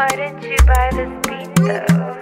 Why didn't you buy this beat though?